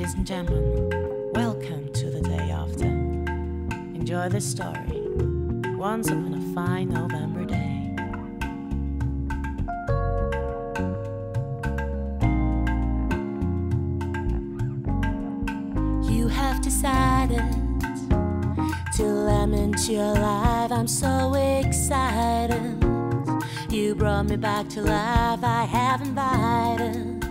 Ladies and gentlemen, welcome to the day after. Enjoy this story. Once upon a fine November day. You have decided to let me into your life. I'm so excited. You brought me back to life. I have invited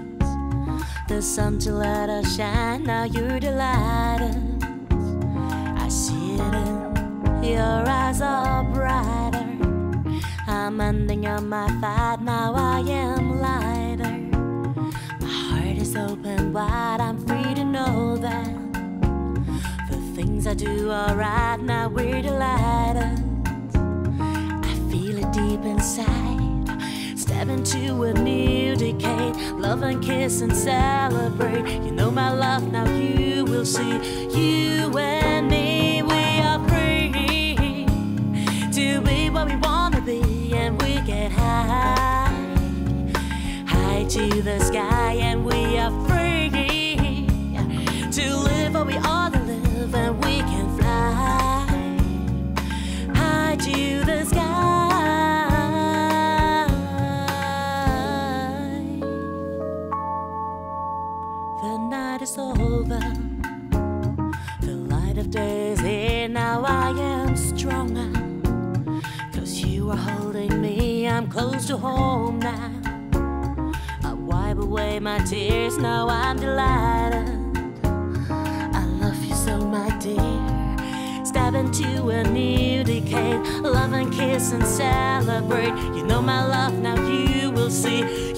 the sun to let us shine. Now you're delighted. I see it in your eyes are brighter. I'm ending on my fight. Now I am lighter. My heart is open wide. I'm free to know that the things I do are right. Now we're delighted. I feel it deep inside. Step into a new decade. Love and kiss and celebrate. You know my love, now you will see. You and me, we are free to be what we wanna be, and we get high, high to the sky, and we are free close to home now. I wipe away my tears. Now I'm delighted. I love you so, my dear. Step into a new decade. Love and kiss and celebrate. You know my love, now you will see.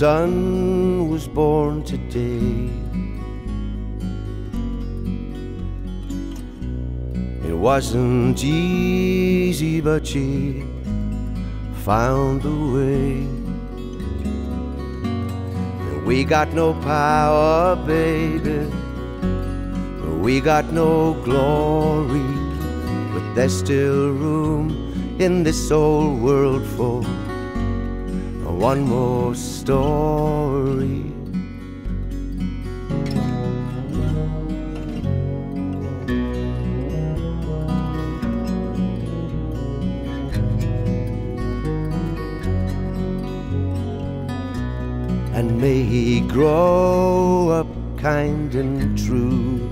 Son was born today. It wasn't easy, but she found the way. We got no power, baby. We got no glory, but there's still room in this old world for one more story. And may he grow up kind and true.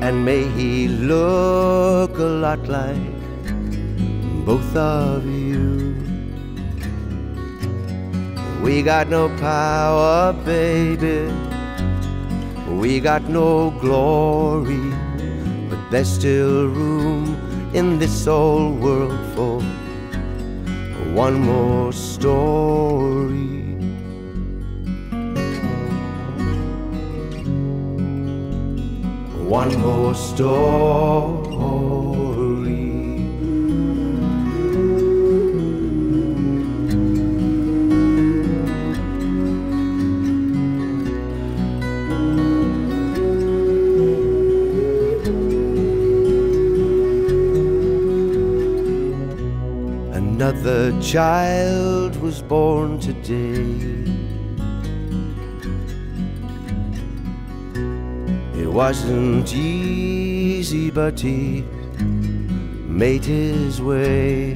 And may he look a lot like both of you. We got no power, baby. We got no glory, but there's still room in this old world for one more story. One more story. Another child was born today. It wasn't easy, but he made his way.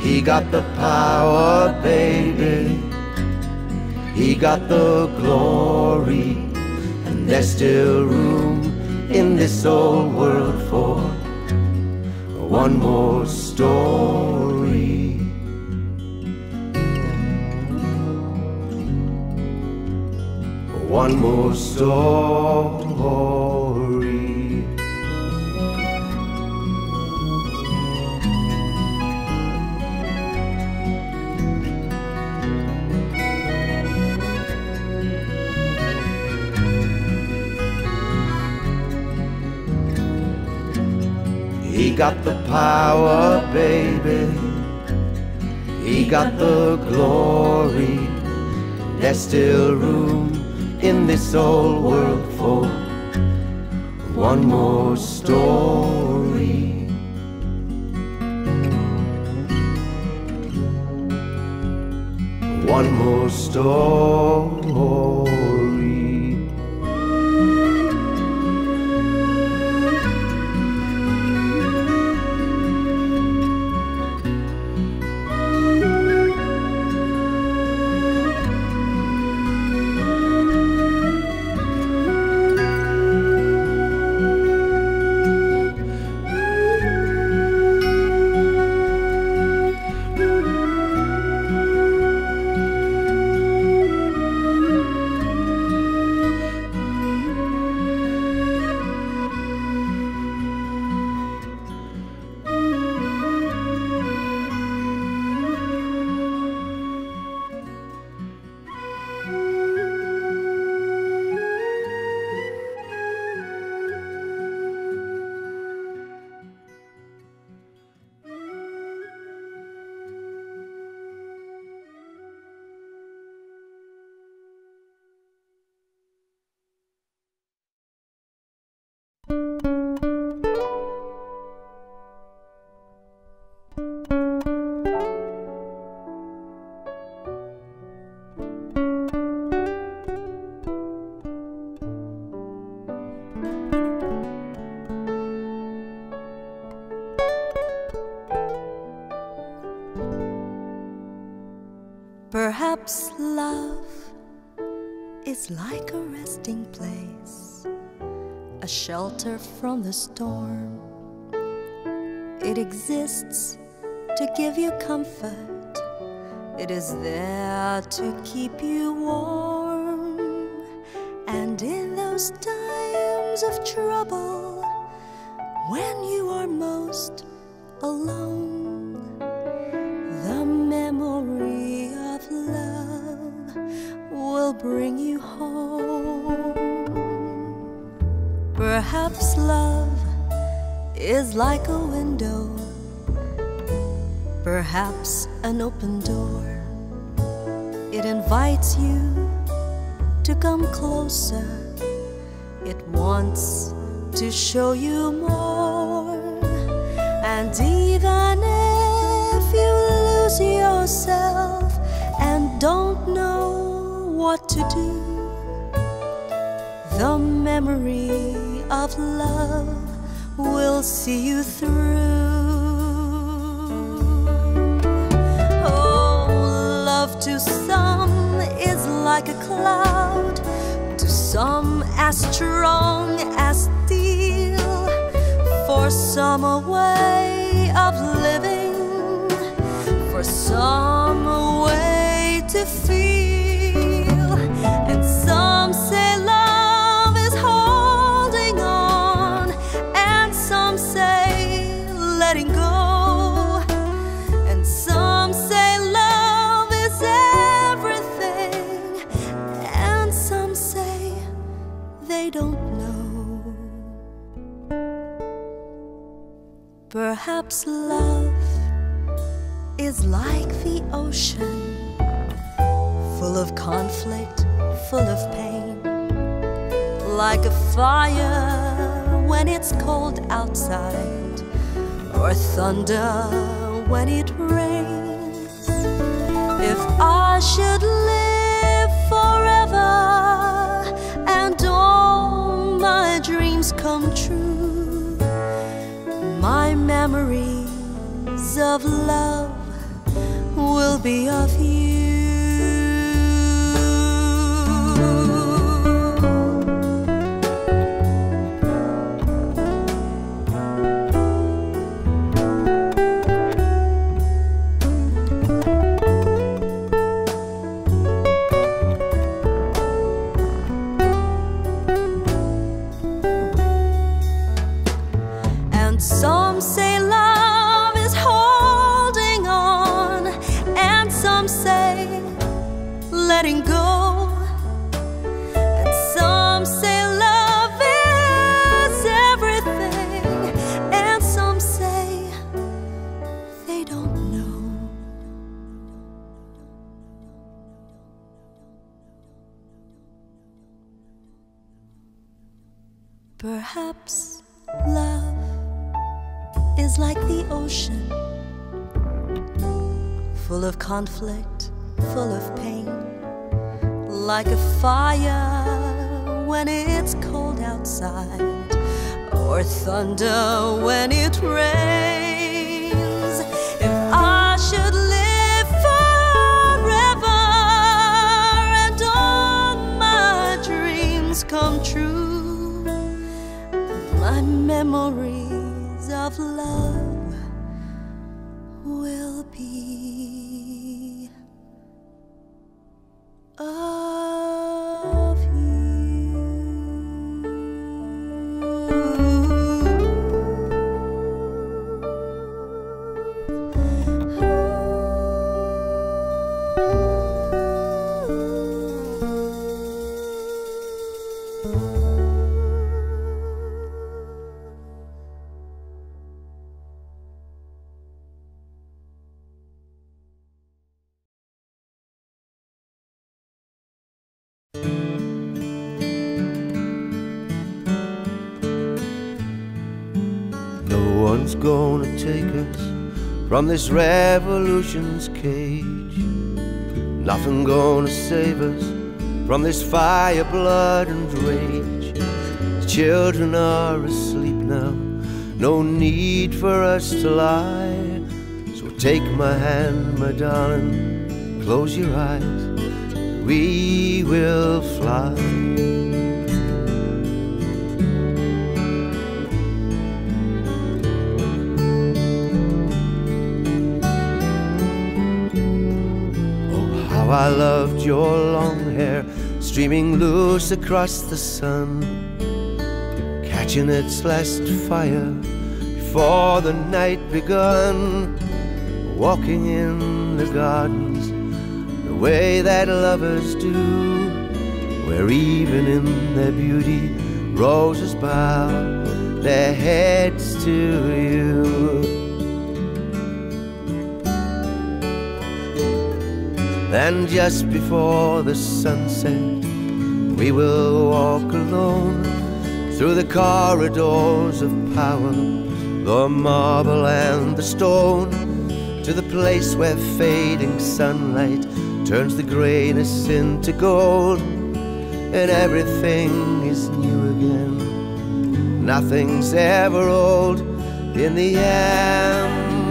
He got the power, baby. He got the glory. And there's still room in this old world for one more story. One more story. He got the power, baby. He got the glory. There's still room in this old world for one more story. One more story. The storm. It exists to give you comfort, it is there to keep you warm. And in those times of trouble, when you are most alone, the memory of love will bring you home. Perhaps love is like a window, perhaps an open door. It invites you to come closer, it wants to show you more. And even if you lose yourself and don't know what to do, the memory of love will see you through. Oh, love to some is like a cloud, to some as strong as steel, for some a way of living, for some a way to feel. They don't know. Perhaps love is like the ocean, full of conflict, full of pain, like a fire when it's cold outside, or thunder when it rains. If I should live memories of love will be of you. Love is like the ocean, full of conflict, full of pain, like a fire when it's cold outside, or thunder when it rains. Memories of love this revolution's cage. Nothing gonna save us from this fire, blood, and rage. The children are asleep now, no need for us to lie. So take my hand, my darling, close your eyes, we will fly. I loved your long hair streaming loose across the sun, catching its last fire before the night begun. Walking in the gardens the way that lovers do, where even in their beauty roses bow their heads to you. And just before the sunset, we will walk alone through the corridors of power, the marble and the stone, to the place where fading sunlight turns the grayness into gold, and everything is new again. Nothing's ever old in the amber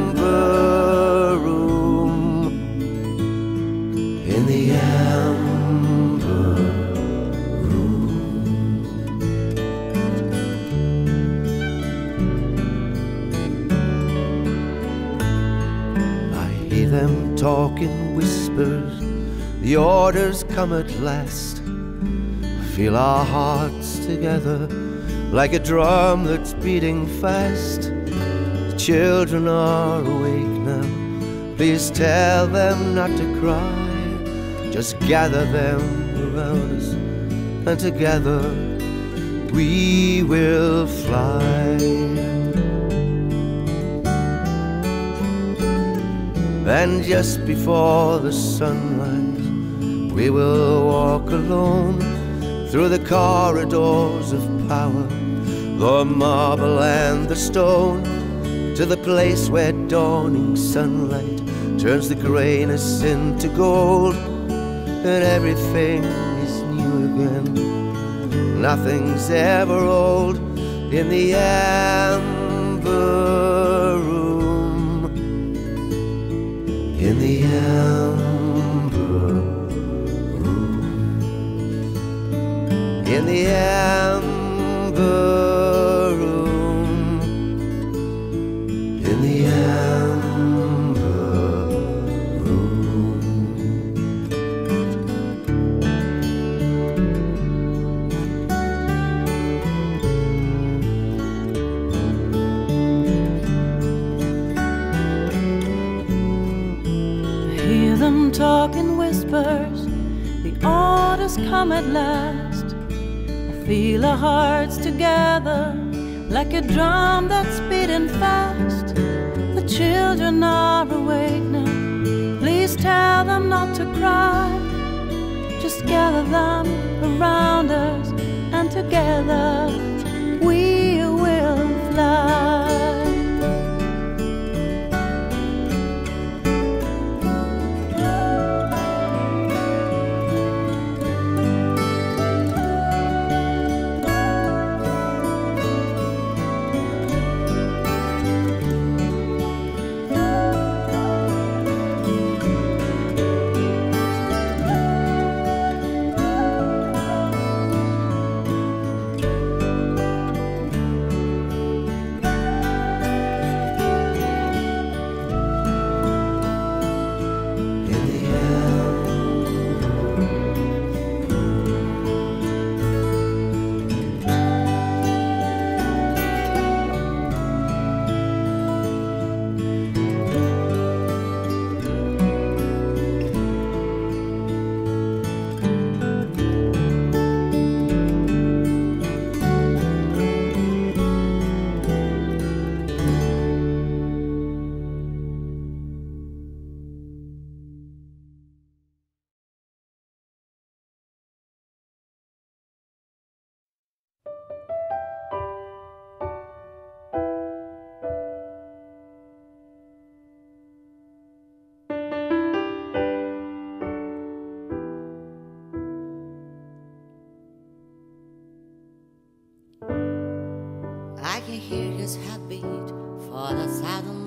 talk in whispers. The orders come at last. Feel our hearts together like a drum that's beating fast. The children are awake now. Please tell them not to cry. Just gather them around us, and together we will fly. And just before the sunrise, we will walk alone through the corridors of power, the marble and the stone, to the place where dawning sunlight turns the grayness into gold, and everything is new again. Nothing's ever old in the amber the amber in the amber. Come at last. I feel our hearts together like a drum that's beating fast. The children are awake now. Please tell them not to cry. Just gather them around us, and together we will fly. beat for the saddle.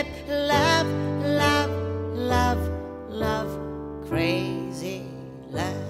Love, love, love, in the night.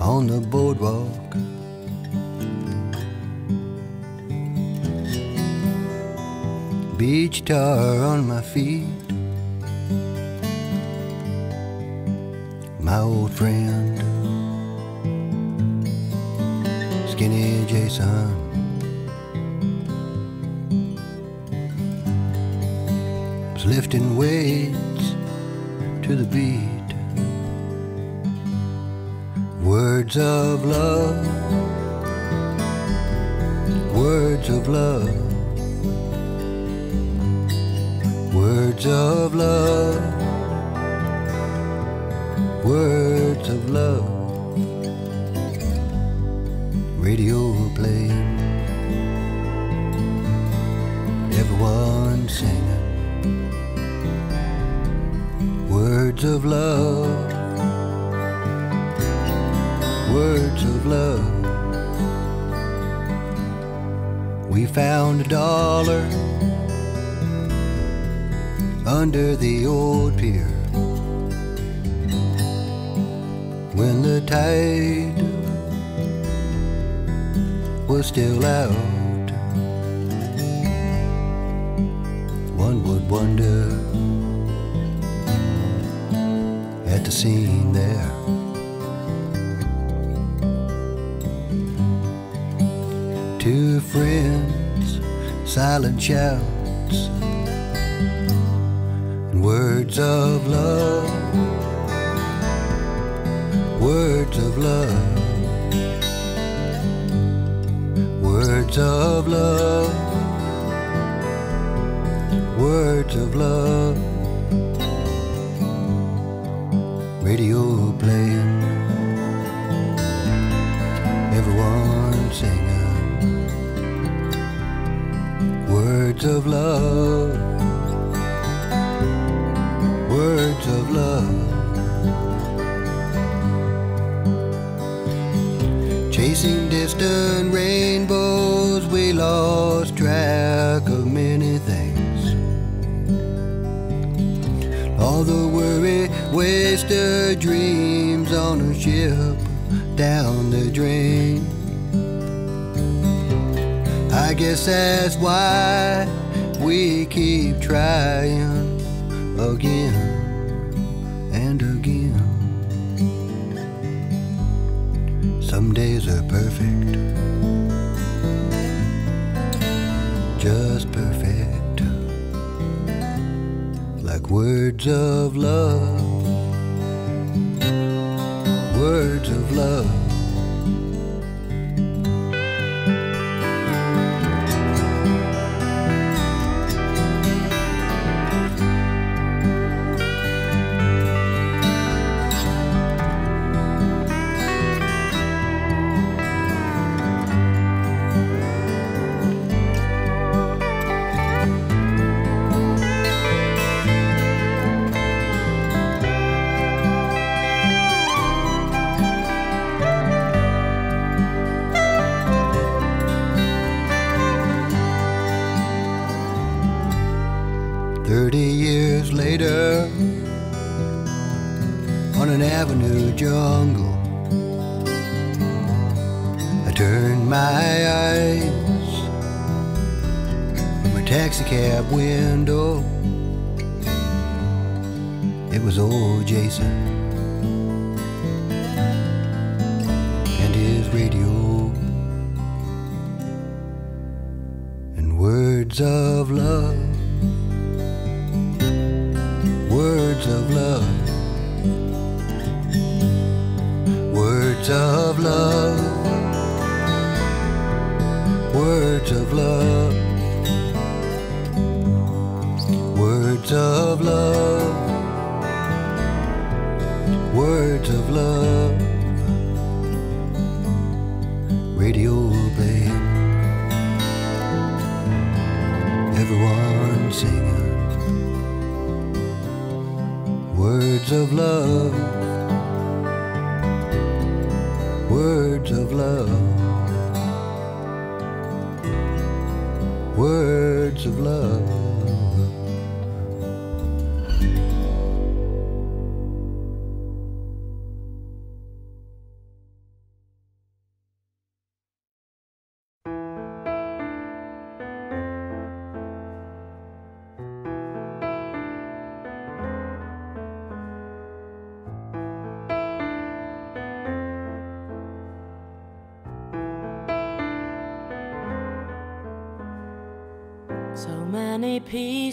on the boardwalk. Beach tar on my feet. My old friend, Skinny Jason. was lifting weights to the beat. Words of love, words of love, words of love, words of love. Radio playing, everyone singing. Words of love, words of love. We found a dollar under the old pier when the tide was still out. One would wonder at the scene there. Two friends, silent shouts, and words of love, words of love, words of love, words of love. Radio playing, everyone singing words of love, words of love. Chasing distant rainbows, we lost track of many things. All the worry wasted dreams on a ship down the drain. Guess that's why we keep trying again and again. Some days are perfect, just perfect, like words of love of love. Words of love. Words of love. Words of love. Words of love.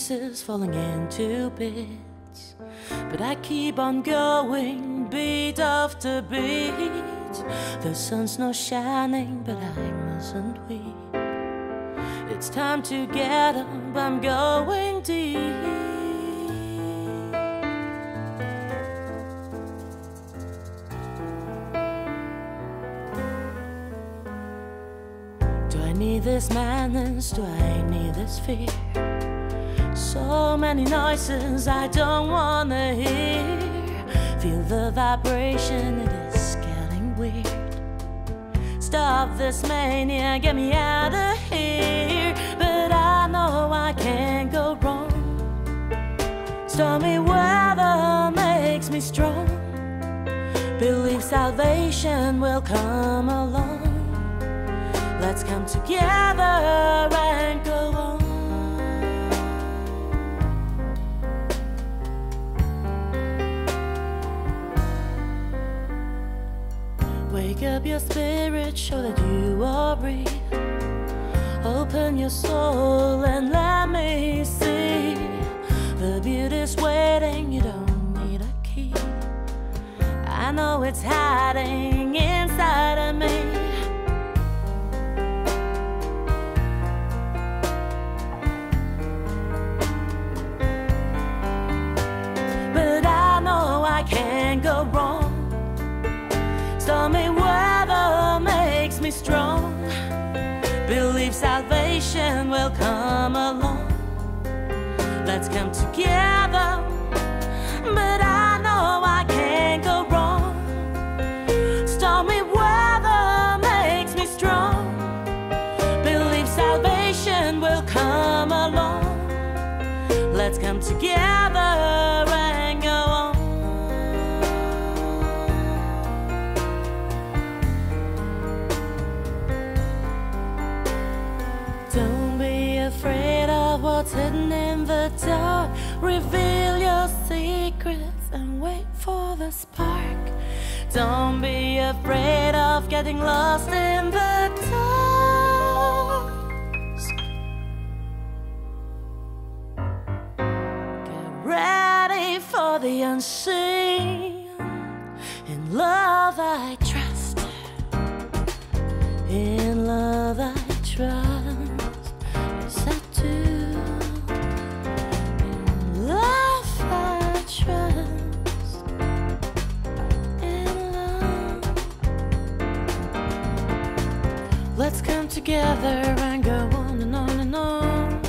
Pieces falling into bits. But I keep on going, beat after beat. The sun's not shining, but I mustn't weep. It's time to get up, I'm going deep. Do I need this madness? Do I need this fear? So many noises I don't wanna hear. Feel the vibration, it is getting weird. Stop this mania, get me out of here. But I know I can't go wrong. Stormy weather makes me strong. Believe salvation will come along. Let's come together Wake up your spirit, show that you are real. Open your soul and let me see. The beauty's waiting, you don't need a key. I know it's hiding inside salvation will come along. Let's come together, but I know I can't go wrong. Stormy weather makes me strong. Believe salvation will come along. Let's come together Don't be afraid of getting lost in the dark. Get ready for the unseen. In love I trust. In love I trust. Together and go on and on and on.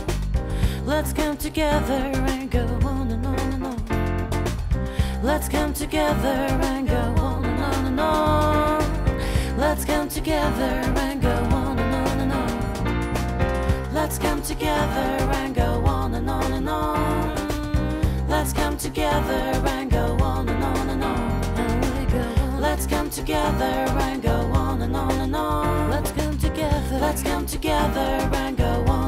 Let's come together and go on and on and on. Let's come together and go on and on and on. Let's come together and go on and on and on. Let's come together and go on and on and on. Let's come together and go on and on and on. And we go on. Let's come together and go on and on and on. Let's come together. And go on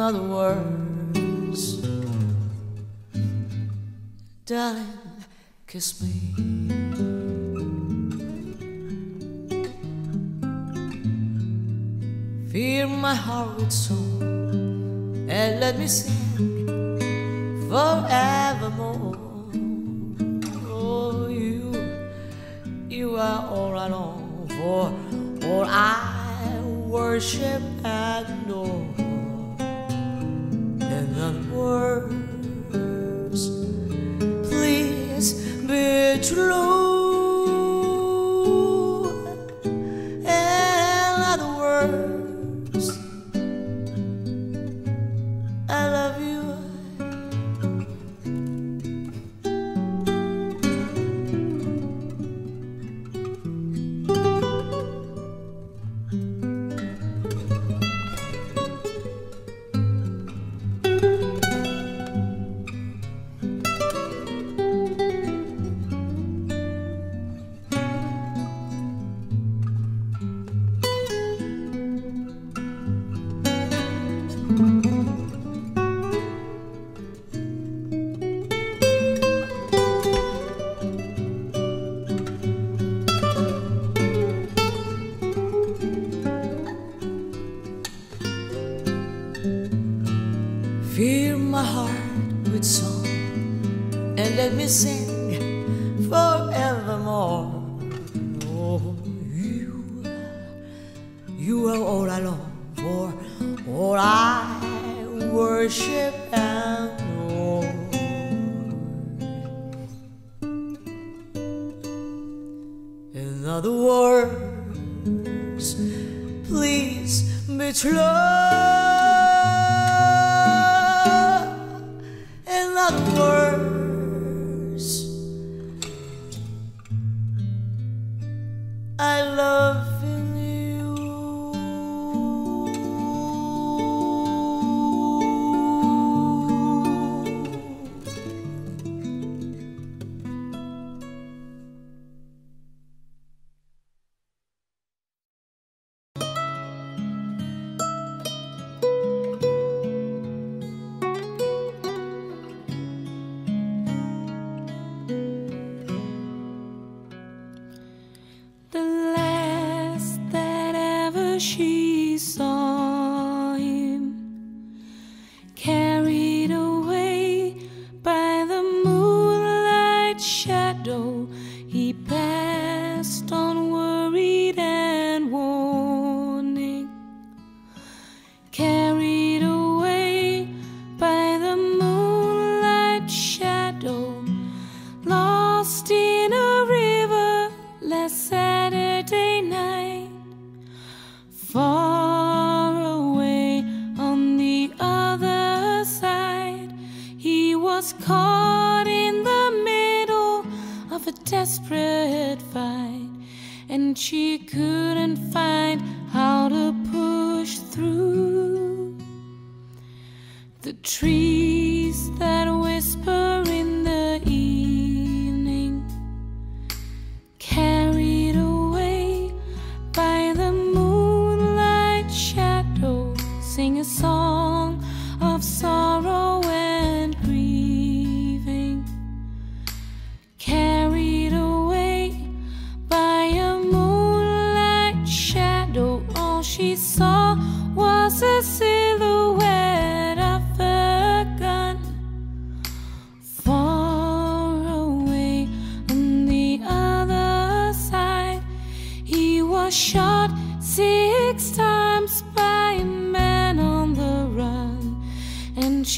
other words, darling, kiss me. Fill my heart with song and let me sing forevermore. Oh, you, you are all I long for, all I worship and adore words. Please be true.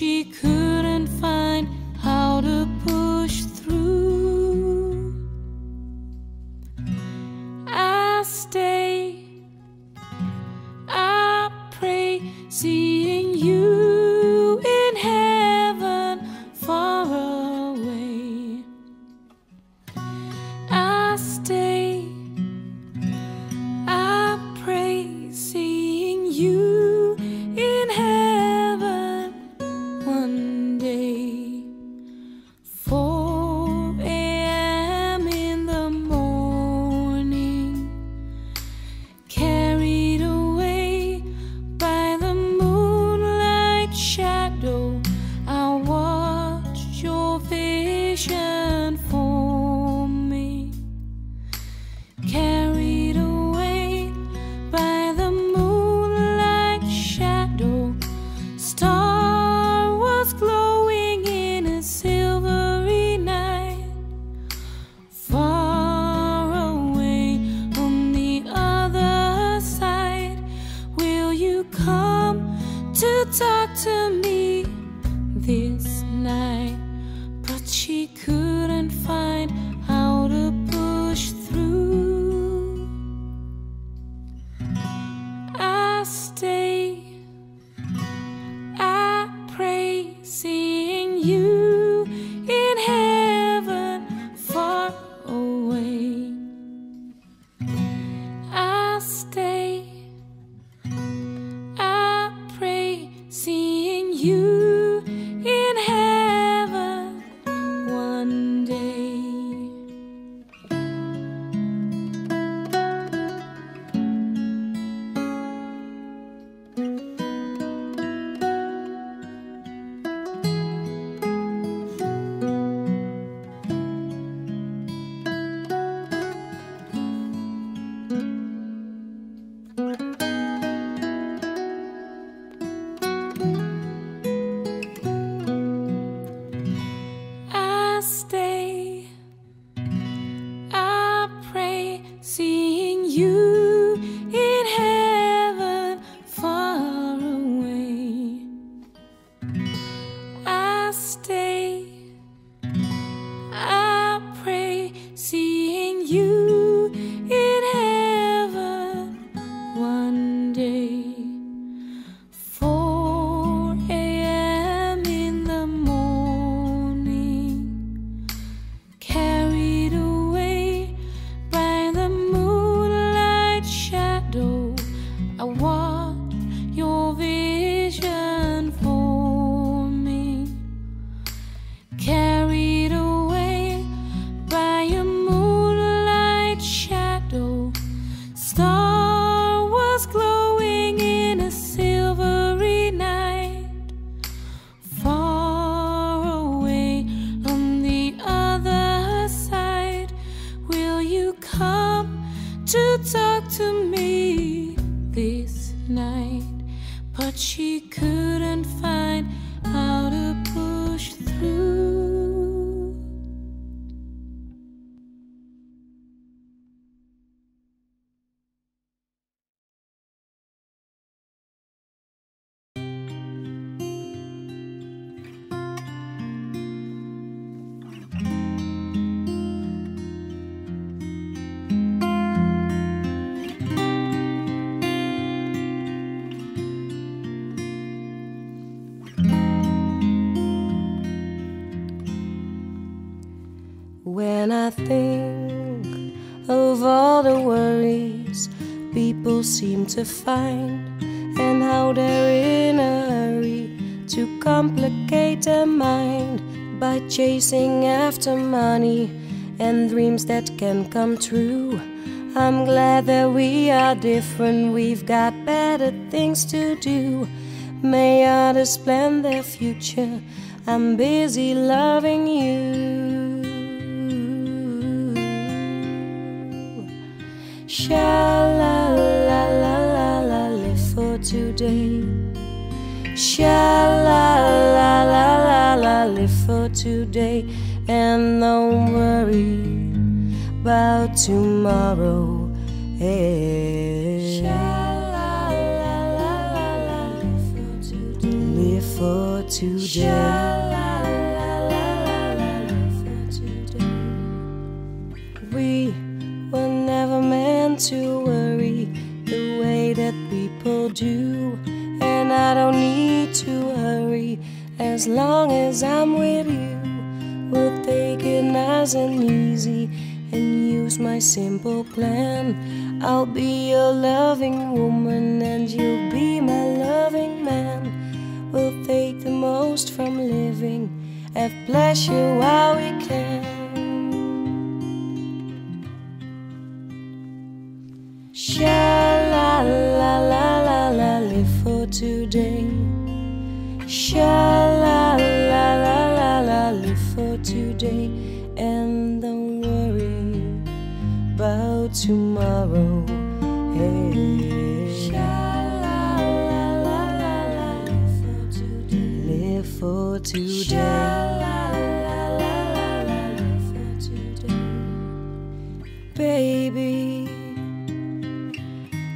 she could. You'll to find and how they're in a hurry to complicate their mind by chasing after money and dreams that can come true. I'm glad that we are different, we've got better things to do. May others plan their future. I'm busy loving you. Shall today. Sha la la la la la, live for today and don't worry about tomorrow. Eh. Hey. Live for today. Live for today. As long as I'm with you. We'll take it nice and easy and use my simple plan. I'll be your loving woman and you'll be my loving man. We'll take the most from living, have pleasure while we can. Sha la la la la la, live for today. Sha la la la la la, live for today. And don't worry about tomorrow. Hey. Sha la la la la la, live for today. Live for today. Sha la la la la la, live for today. Baby.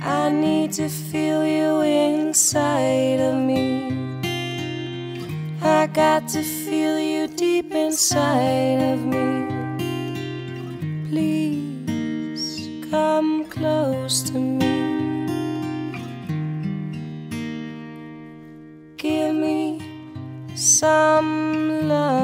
I need to feel you got to feel you deep inside of me. Please come close to me. Give me some loving.